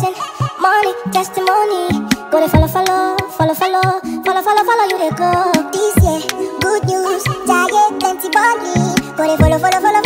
blessing, money, testimony. Go to follow, follow, follow, follow, follow, follow, follow you they go. This year, good news, diet, plenty money. Go to follow, follow, follow.